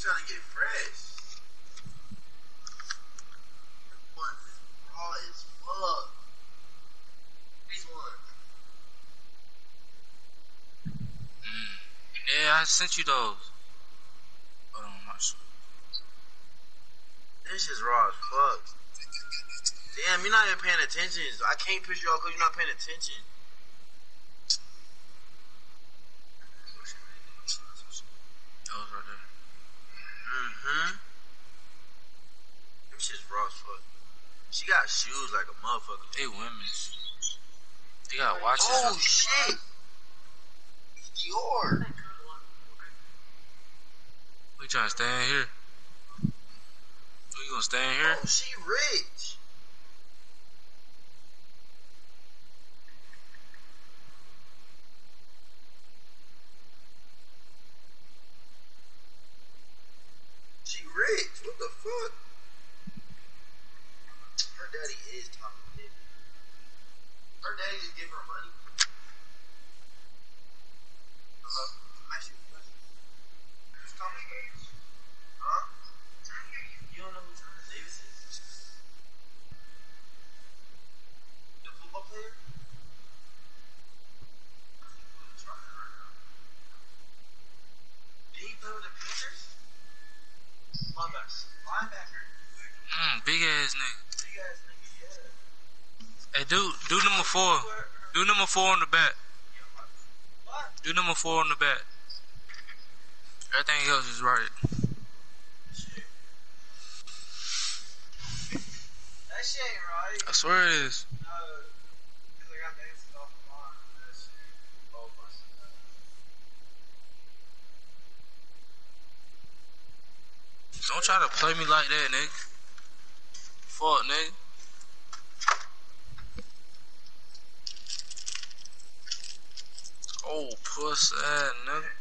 trying to get fresh. One raw as fuck. Mm. Yeah, I sent you those. Hold on, my shit. This is raw as fuck. Damn, you're not even paying attention. I can't push you off because you're not paying attention. Those right there. Mm-hmm. Them shit's raw as fuck. She got shoes like a motherfucker. They women's. They got watches. Oh shit! Dior. We trying to stay in here? Are you gonna stay in here? Oh, she rich. She rich. What the fuck? Daddy is Tommy Dick. Her daddy just give her money. Hello? You a question. Who's Thomas Davis? Huh? You don't know who Thomas Davis is? The football player? He play with the Panthers? Linebacker. Linebacker. Mm, big ass nigga. Big ass nigga, yeah. Hey, dude, do number four. Do number four on the back. Do number four on the back. Everything else is right. That shit ain't right. I swear it is. No. Cause I got the answers off the line. That shit. My Don't try to play me like that, nigga. Fuck, nigga. Oh, puss ass nigga.